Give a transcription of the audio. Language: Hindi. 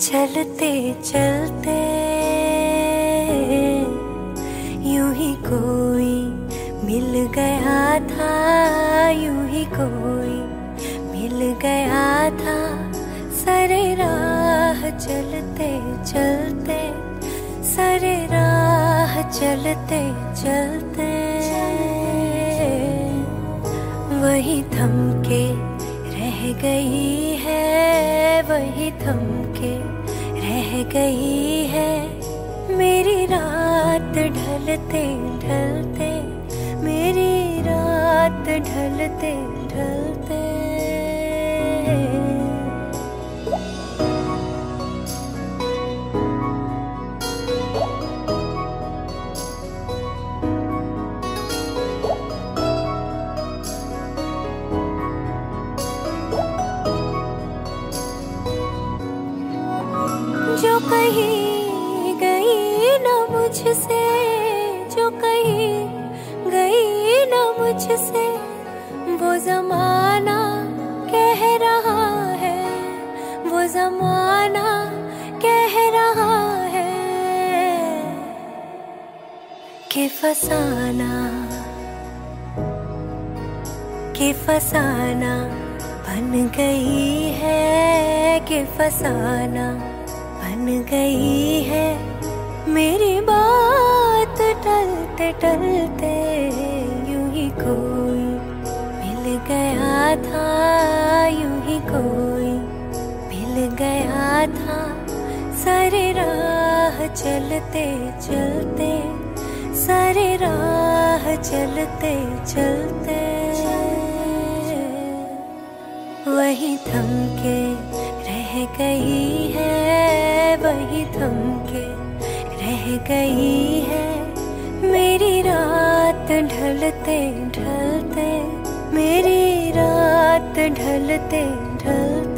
चलते चलते यूँ ही कोई मिल गया था, यूँ ही कोई मिल गया था। सरे राह चलते चलते, सरे राह चलते चलते। वही थम के रह गई है, वही थमके रह गई है। मेरी रात ढलते ढलते, मेरी रात ढलते ढलते। कहीं गई न मुझसे, जो कहीं गई न मुझसे, वो जमाना कह रहा है, वो जमाना कह रहा है कि फसाना कि फसाना बन गई है, कि फसाना बन गई है। मेरी बात टलते टलते यूँ ही कोई मिल गया था, यूँ ही कोई मिल गया था। सारे राह चलते चलते, सारे राह चलते चलते। वही थम के रह गई वही थम रह गई है। मेरी रात ढलते ढलते मेरी रात ढलते ढलते।